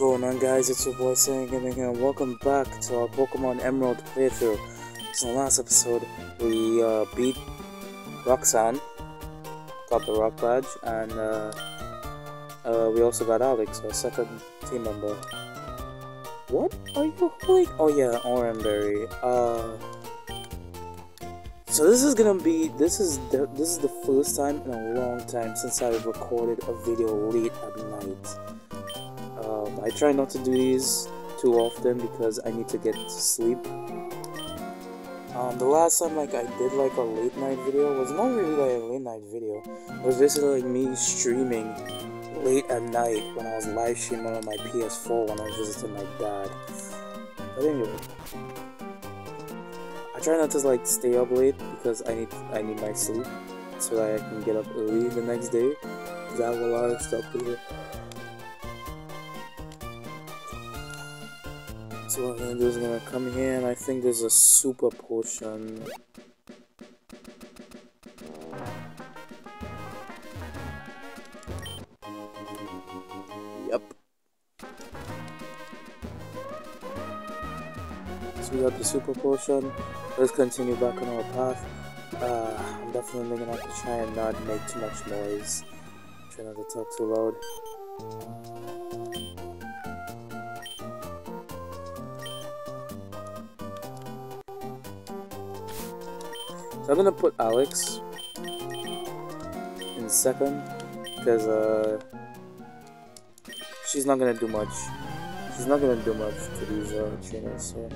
going on guys, it's your boy Saiyan Gaming here and welcome back to our Pokemon Emerald playthrough. So in the last episode, we uh, beat Roxanne, got the Rock Badge, and uh, uh, we also got Alex, our second team member. What are you holding? Oh yeah, Oran Berry. Uh, so this is gonna be, this is the, this is the first time in a long time since I've recorded a video late at night. Um, I try not to do these too often because I need to get to sleep. Um, the last time like I did like a late night video was not really like a late night video. It was basically like me streaming late at night when I was live streaming on my PS4 when I was visiting my dad. But anyway, I try not to like stay up late because I need I need my sleep so that I can get up early the next day. A lot of stuff to do. So what I'm gonna do is I'm gonna come here and I think there's a super potion. Yep. So we got the super potion. Let's continue back on our path. Uh, I'm definitely gonna have to try and not make too much noise. Try not to talk too loud. I'm gonna put Alex in second because uh, she's not gonna do much. She's not gonna do much to these uh, trainers. So.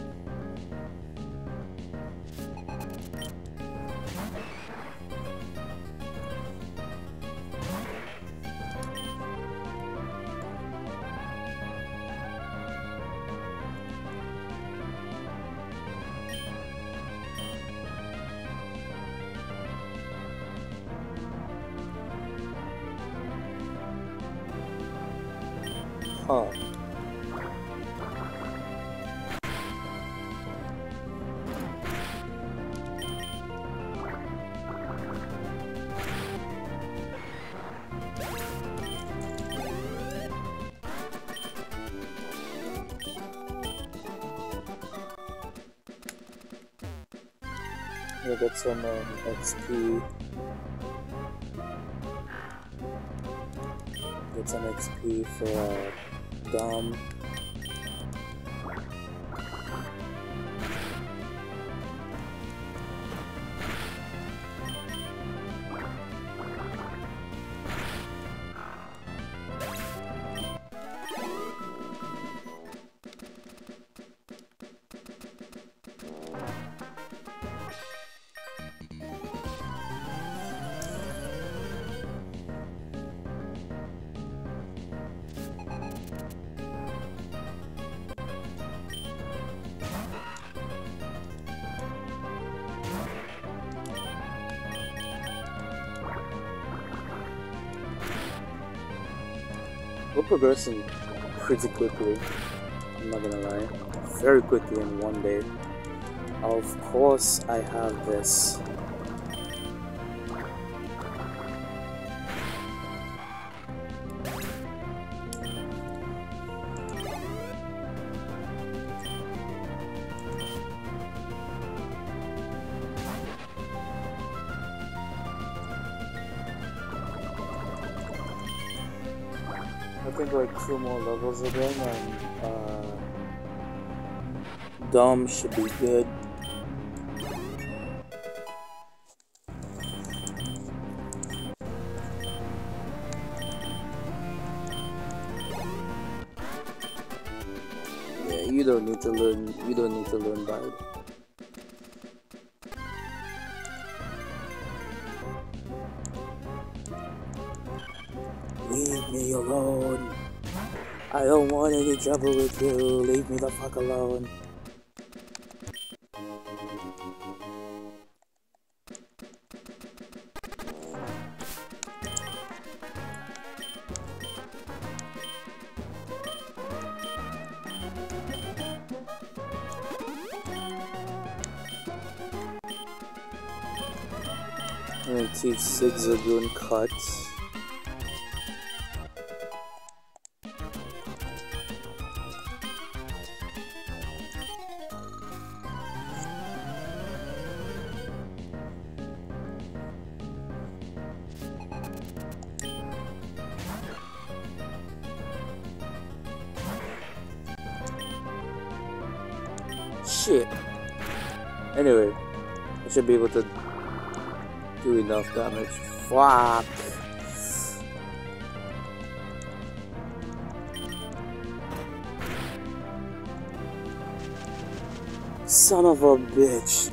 XP. Get some XP for uh, Dom. Progressing pretty quickly. I'm not gonna lie. Very quickly in one day. Of course, I have this. Two more levels again and uh, Dom should be good. Yeah, you don't need to learn you don't need to learn Bide. Trouble with you. Leave me the fuck alone. I'm gonna teach Zigzagoon cut. Son of a bitch.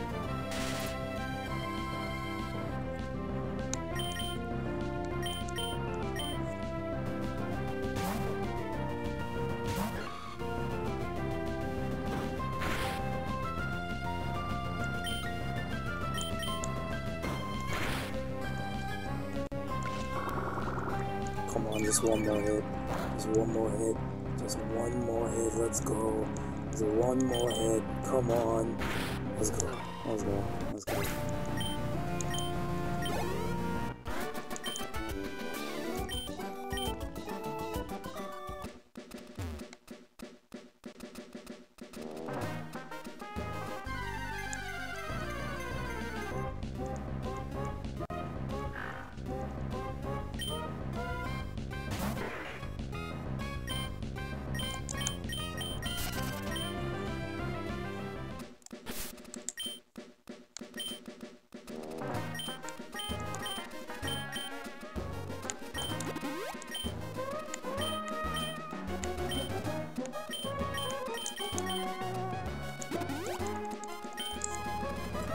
Come on, just one more hit. Just one more hit. Just one more hit. Let's go. Just one more hit. Come on. Let's go. Let's go. Let's go.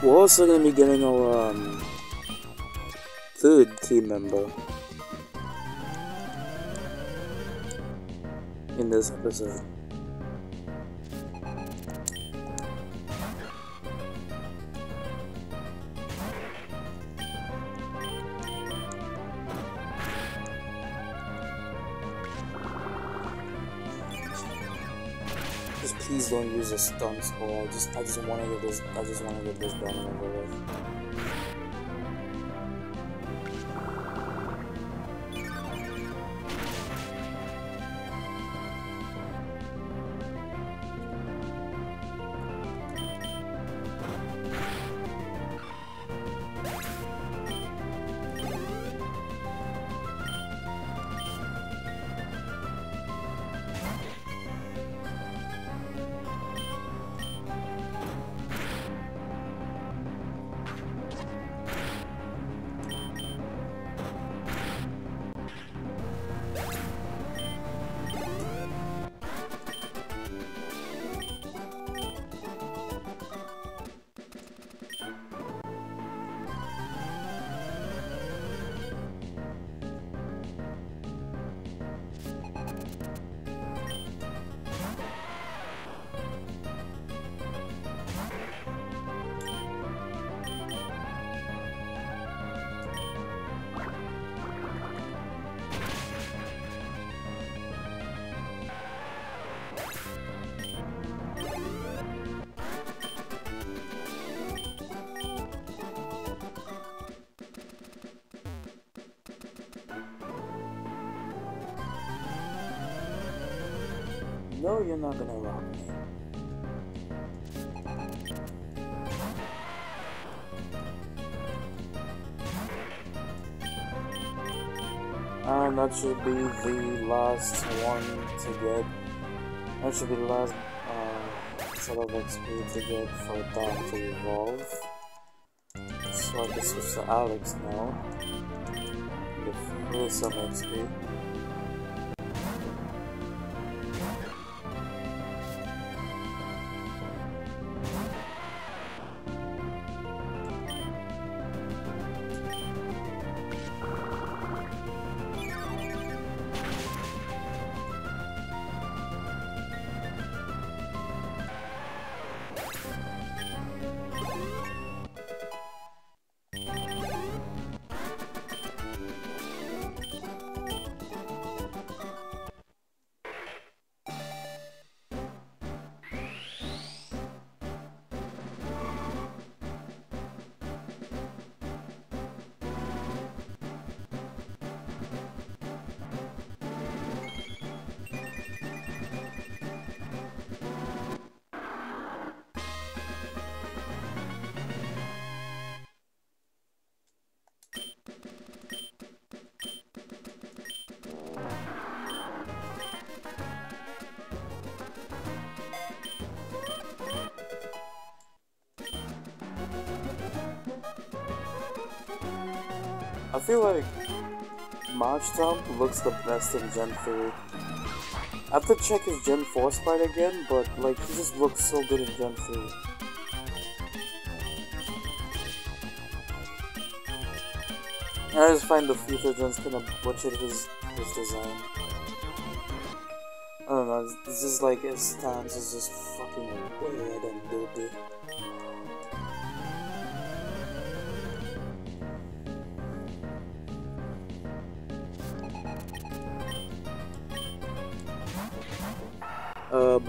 We're also gonna be getting our um, third team member in this episode. Stunts or I just I just wanna get this I just wanna get this done and over with. No, you're not gonna rock me. And that should be the last one to get. That should be the last uh, set of XP to get for Dom to evolve. So I can switch to Alex now. Give her some XP. I feel like Marshtomp looks the best in Gen 3. I have to check his Gen 4 sprite again, but like he just looks so good in Gen 3. I just find the future gens kind of butchered his his design. I don't know, it's just like his stance is just fucking weird and dirty.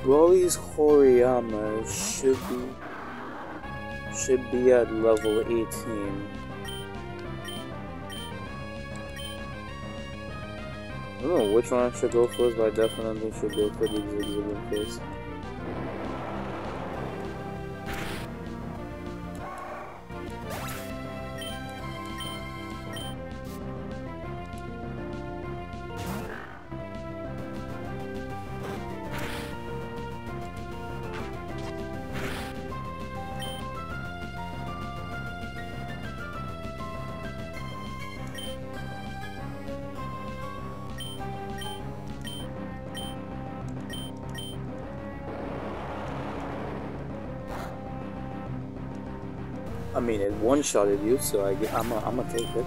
Brawly's Hariyama should be should be at level 18. I don't know which one I should go first, but I definitely should go for the Zigzagoon first. Mean, it one-shotted you, so I, I'm gonna take it.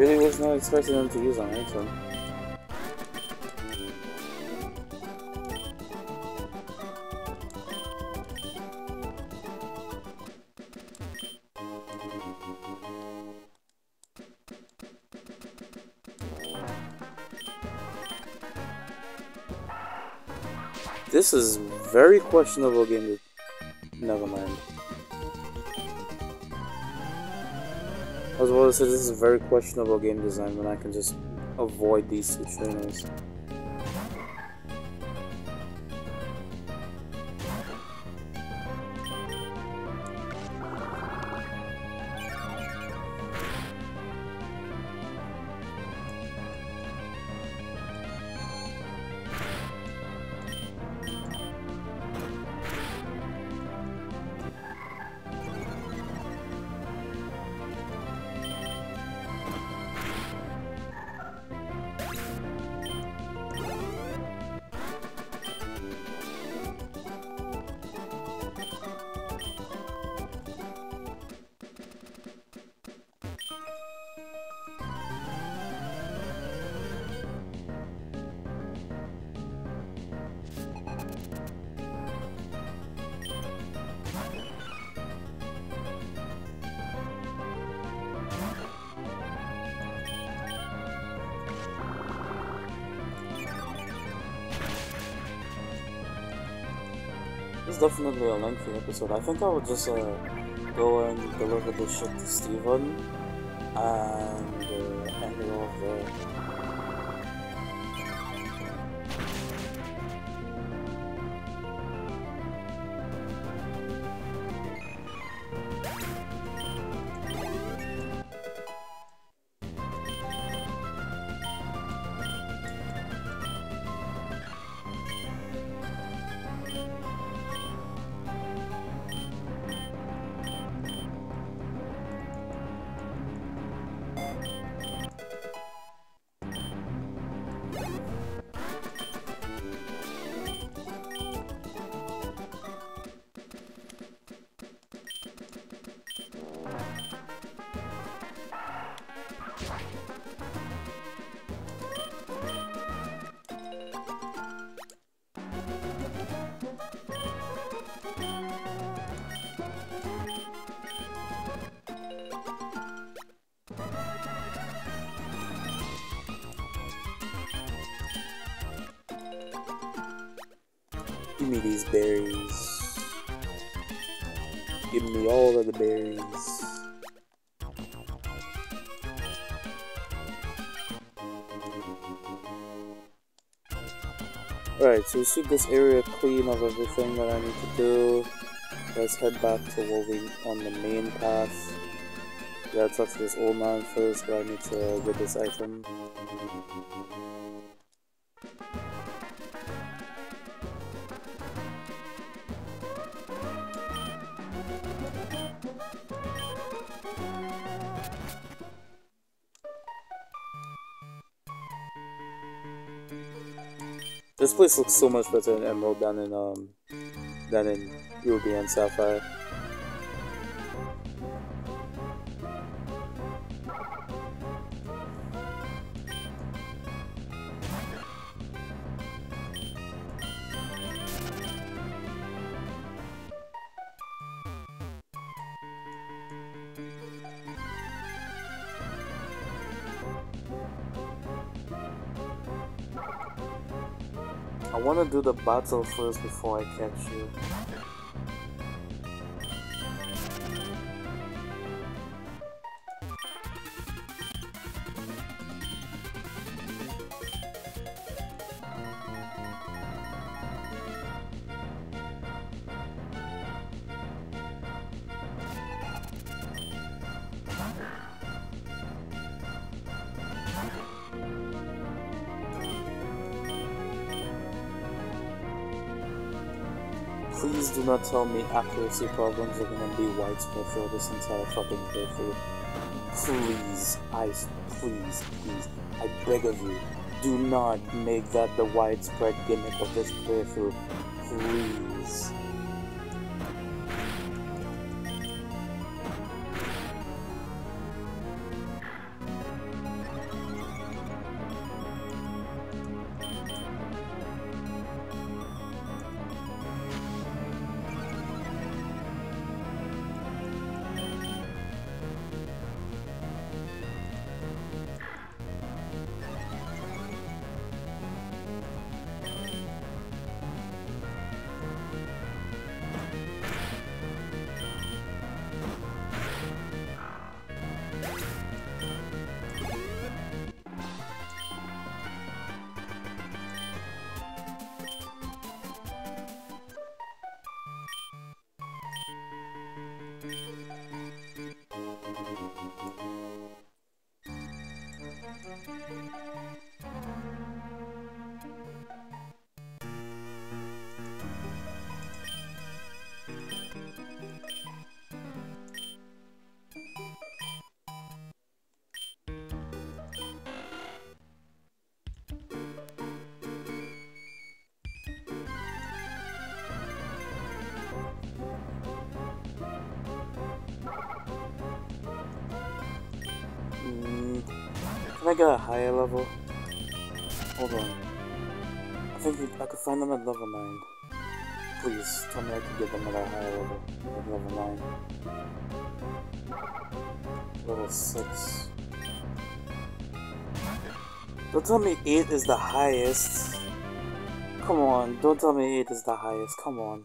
Really was not expecting them to use an item. This is very questionable game. Never mind. Say this is a very questionable game design when I can just avoid these two trainers. Definitely a lengthy episode. I think I would just uh, go and deliver this shit to Steven and uh, end it off there. Me these berries. Give me all of the berries. Alright, so we sweep this area clean of everything that I need to do. Let's head back to what we on the main path. Gotta talk to this old man first, but I need to get this item. Place looks so much better in Emerald than in um than in Ruby and Sapphire. I want to do the battle first before I catch you. Tell me accuracy problems are gonna be widespread for this entire fucking playthrough. Please, I, please, please, I beg of you, do not make that the widespread gimmick of this playthrough. Please. Mm, a higher level? Hold on. I think I could find them at level 9. Please, tell me I can get them at a higher level. At level 9. Level 6. Don't tell me 8 is the highest. Come on, don't tell me 8 is the highest. Come on.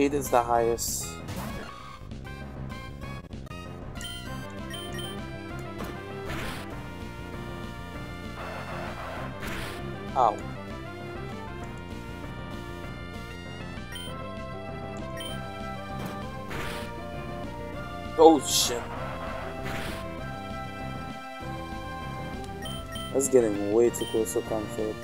8 is the highest. Ow. Oh shit. That's getting way too close to comfort.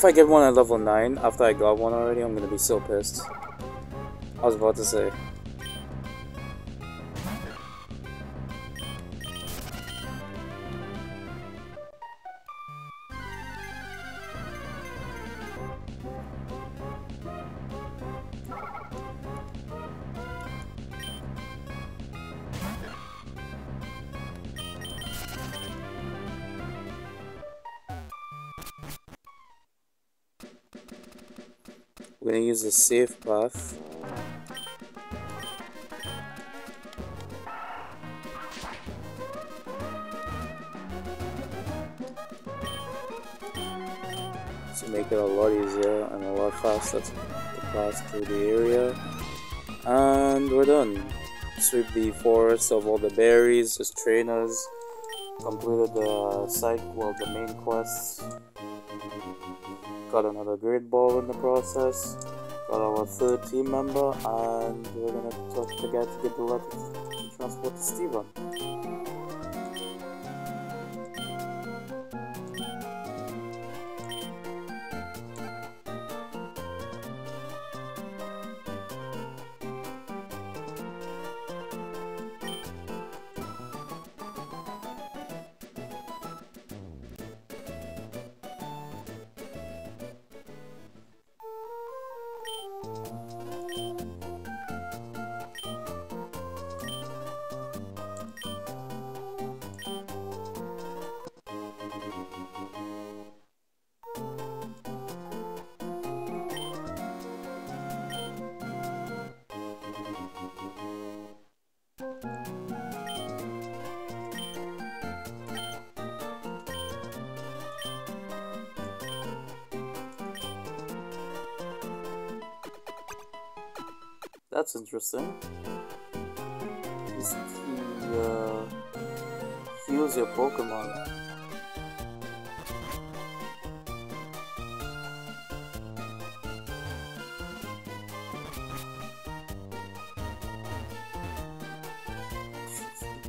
If I get one at level 9 after I got one already, I'm gonna be so pissed. I was about to say. Gonna use the safe path. To make it a lot easier and a lot faster to pass through the area. And we're done. Sweep the forest of all the berries, just trainers. Completed the side, well, the main quests. Got another great ball in the process. Got our third team member, and we're gonna talk to the guy to get the letter to transport to Steven. That's interesting. He's, he uh, heals your Pokemon.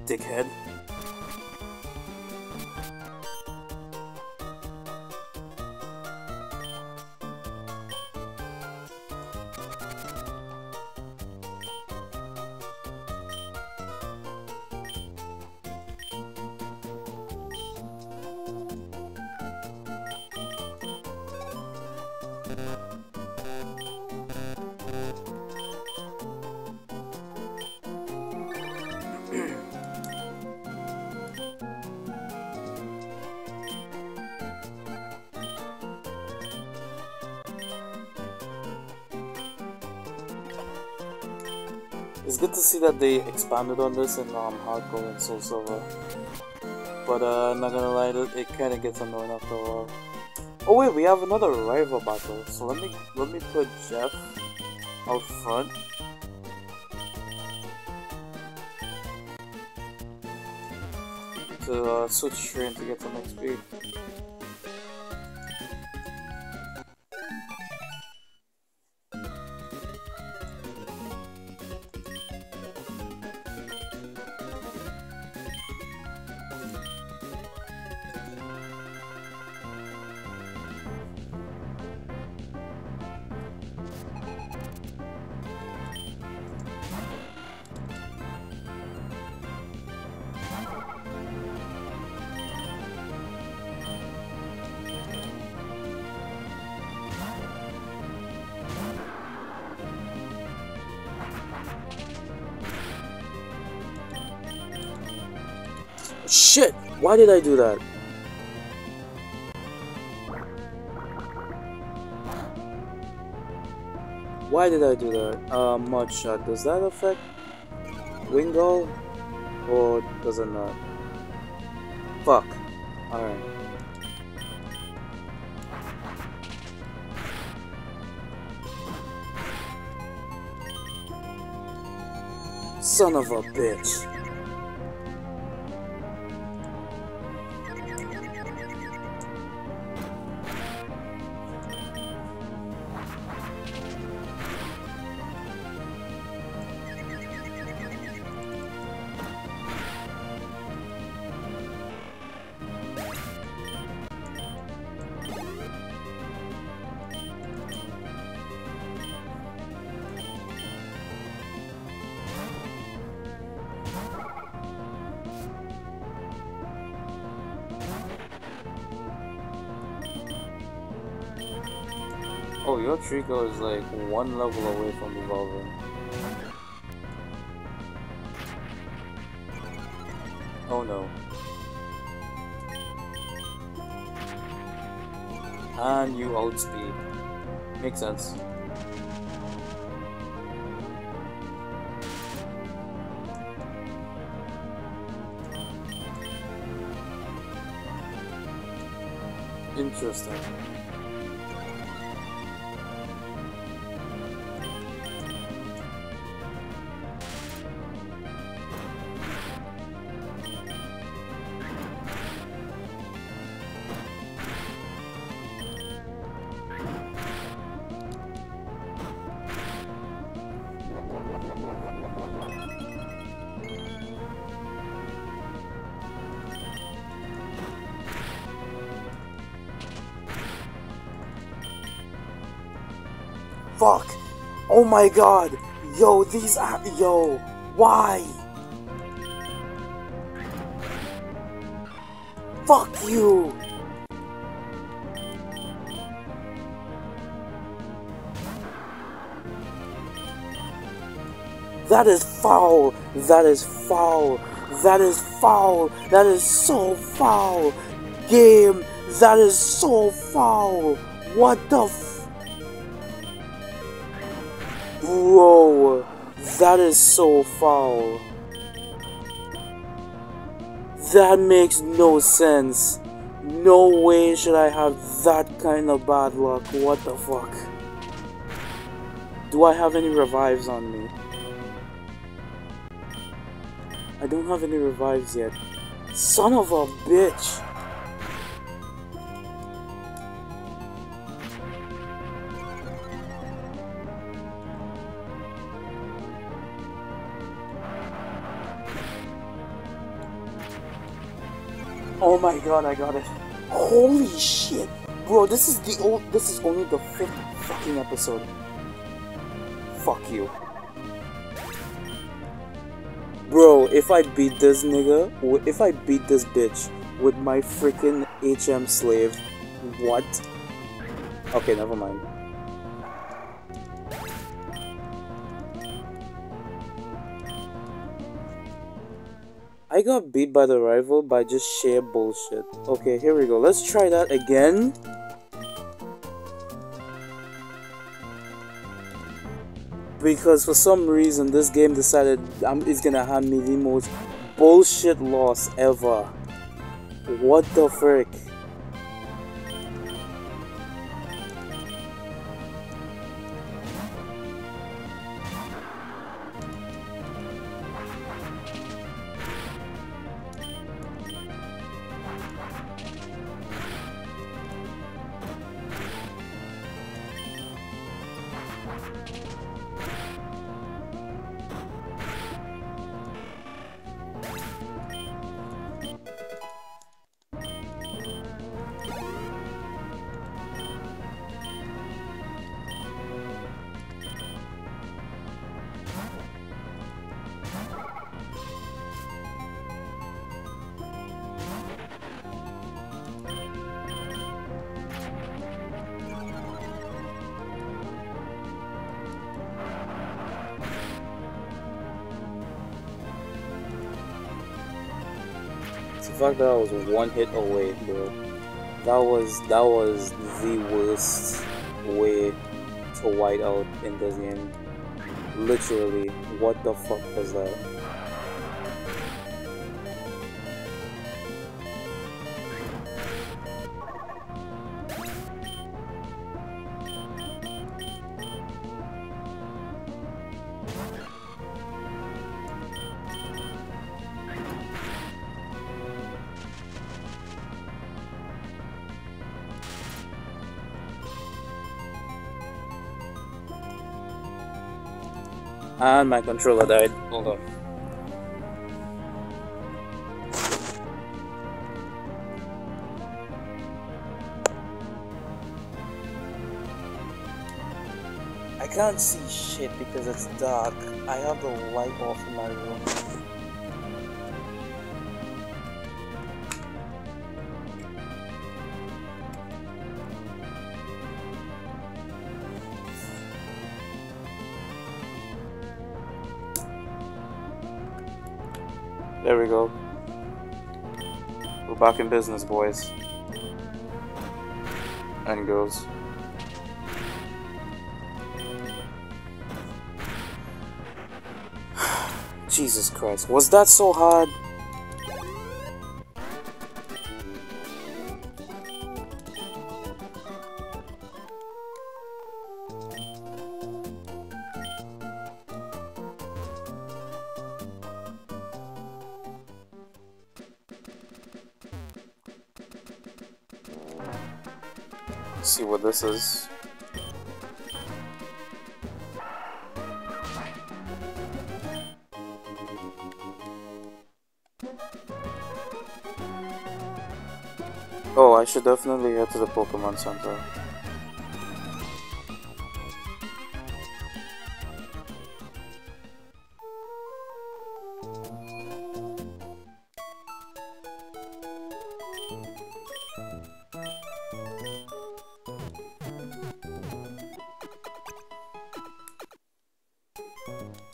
Dickhead. That they expanded on this in um, HeartGold and Soul Silver. But uh, not gonna lie, it, it kind of gets annoying after a while. Oh wait, we have another rival battle. So let me let me put Jeff out front. To uh, switch train to get some XP. Why did I do that? Why did I do that? Uh, mud shot. Does that affect Wingull? Or does it not? Fuck. Alright. Son of a bitch. Trico is like one level away from evolving. Oh no. And you outspeed. Makes sense. Interesting. Fuck! Oh my god! Yo, these are. Yo! Why? Fuck you! That is foul! That is foul! That is foul! That is so foul! Game! That is so foul! What the that is so foul. That makes no sense. No way should I have that kind of bad luck. What the fuck? Do I have any revives on me? I don't have any revives yet. Son of a bitch! Oh my god, I got it. Holy shit. Bro, this is the old this is only the fifth fucking episode. Fuck you. Bro, if I beat this nigga, if I beat this bitch with my freaking HM slave, what? Okay, never mind. I got beat by the rival by just sheer bullshit. Okay, here we go. Let's try that again. Because for some reason this game decided um, it's gonna hand me the most bullshit loss ever. What the frick? Fact that I was one hit away, bro. That was that was the worst way to white out in this game. Literally, what the fuck was that? And my controller died. Hold on. I can't see shit because it's dark. I have the light off in my room. There we go. We're back in business, boys. And girls. Jesus Christ. Was that so hard? Oh, I should definitely head to the Pokemon Center. you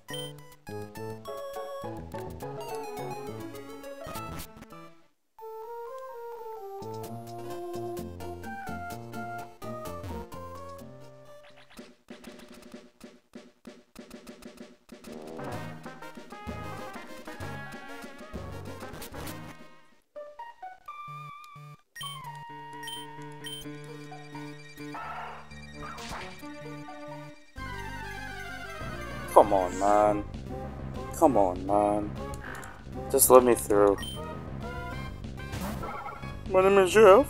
Come on, man. Come on, man. Just let me through. My name is Jeff.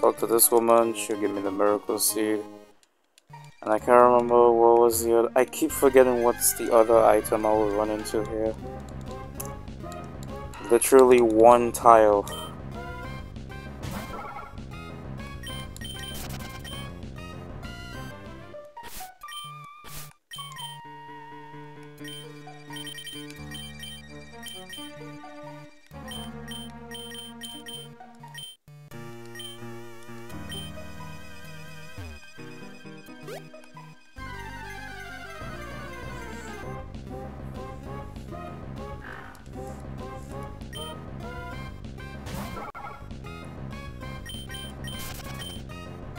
Talk to this woman, she'll give me the miracle seed. And I can't remember what was the other- I keep forgetting what's the other item I will run into here. Literally one tile.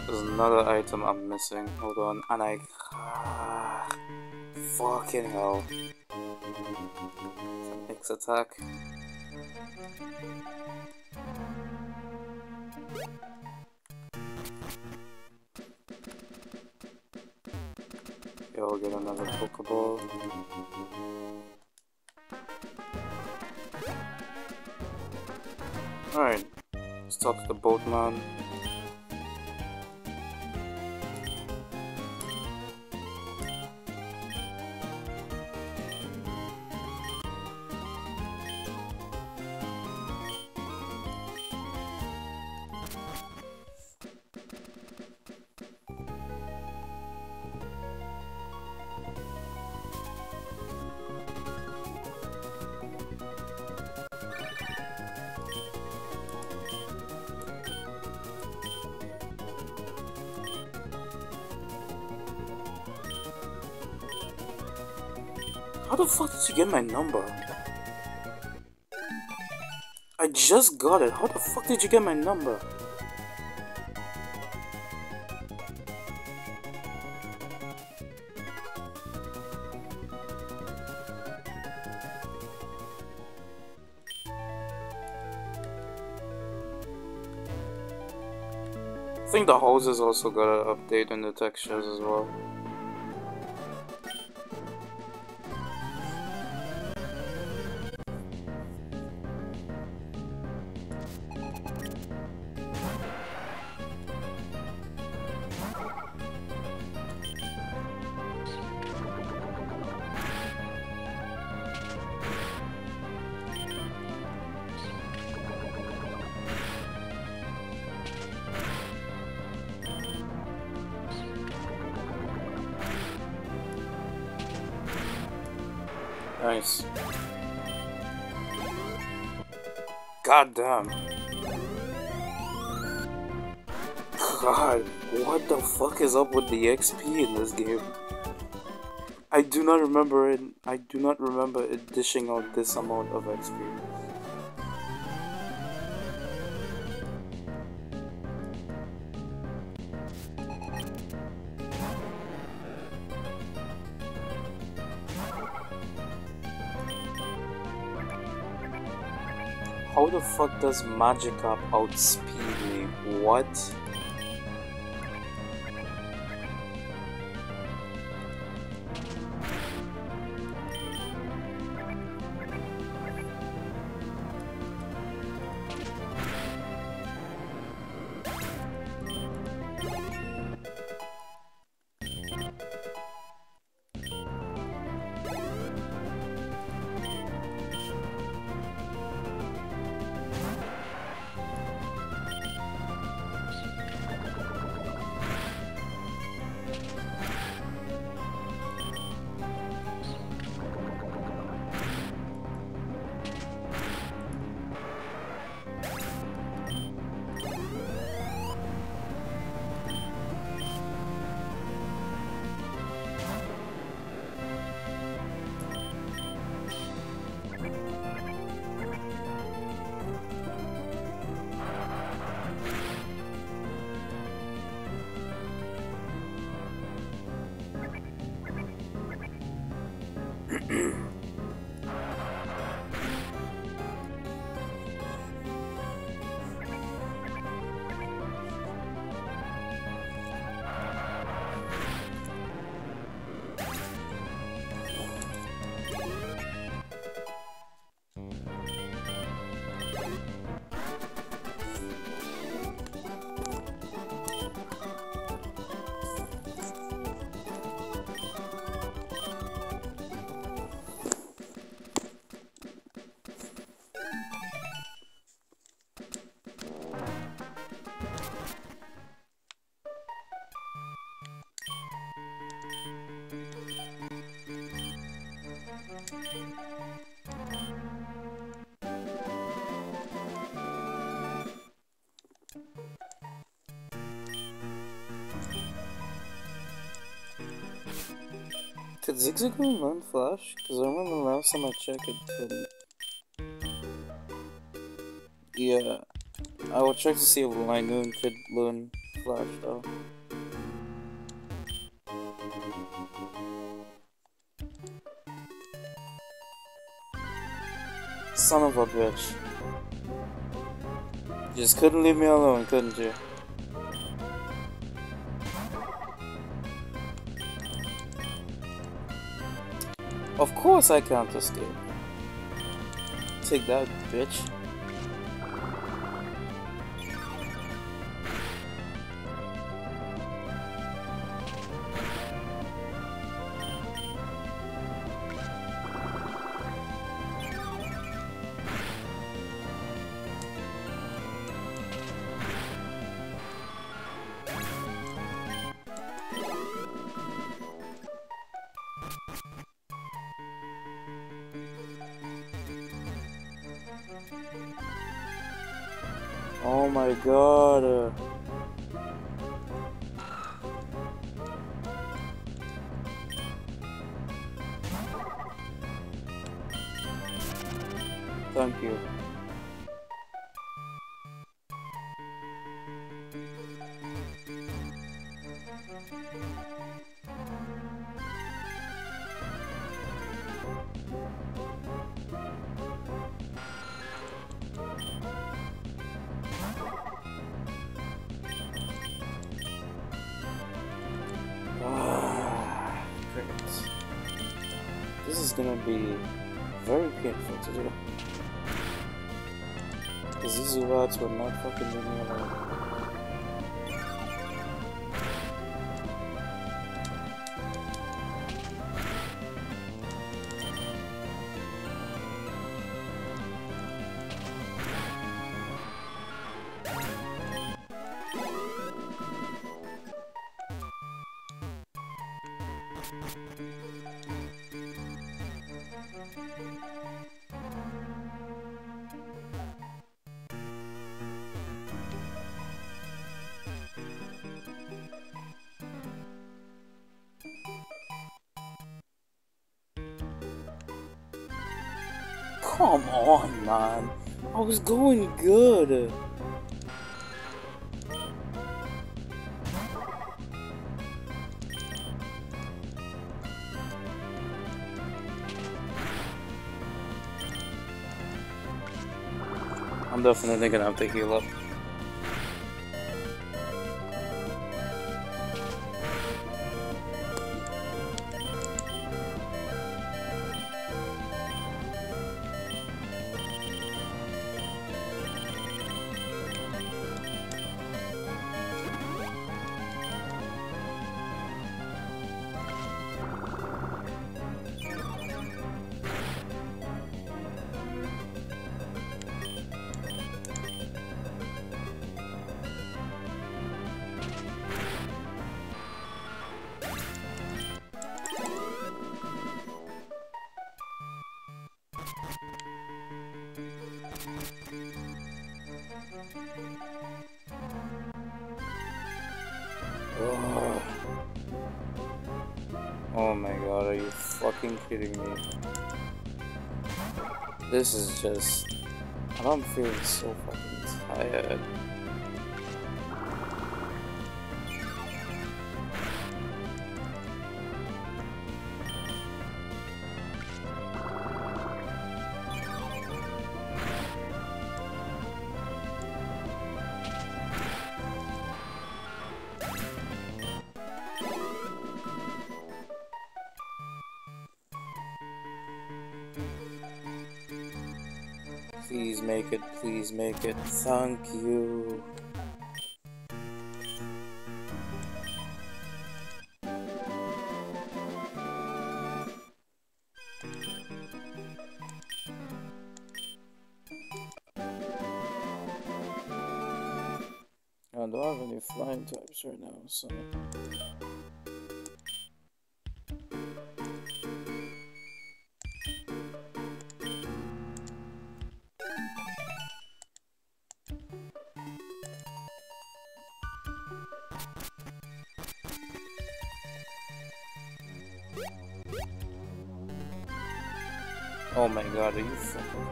There's another item I'm missing. Hold on. And I... Fucking hell. X attack. I'll get another Pokeball. Alright, let's talk to the boatman. Number? I just got it. How the fuck did you get my number? I think the hoses also got an update in the textures as well. What the fuck is up with the XP in this game? I do not remember it. I do not remember it dishing out this amount of XP. How the fuck does Magikarp outspeed me? What? Could Zigzagoon learn Flash? Because I remember the last time I checked it couldn't. Yeah, I will check to see if Linoone could learn Flash though. Son of a bitch. You just couldn't leave me alone, couldn't you? Course I can't escape. Take that, bitch. My god. Be very painful to do. Because these Zubats were not fucking leave Come on, man. I was going good. I'm definitely gonna have to heal up. Kidding me? This is just... I'm feeling so fucking tired. Please make it. Thank you. I don't have any flying types right now, so... Oh my god, are you fucking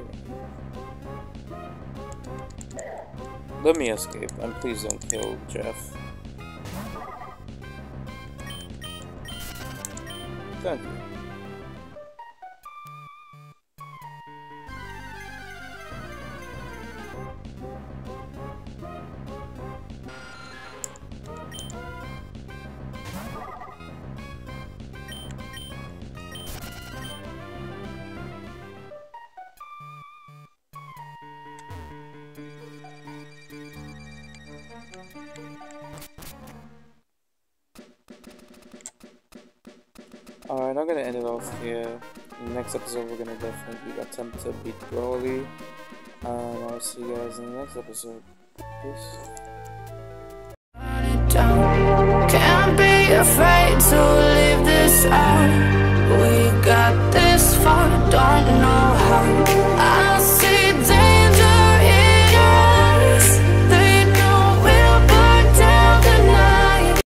Let me escape, and please don't kill Jeff. Thank you. next episode, we're gonna definitely attempt to beat Brawly. Um, I'll see you guys in the next episode. Peace.